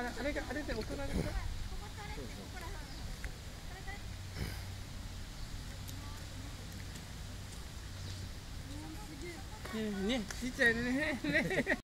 あれあれがあれで大人ですかねえねえちっちゃいねね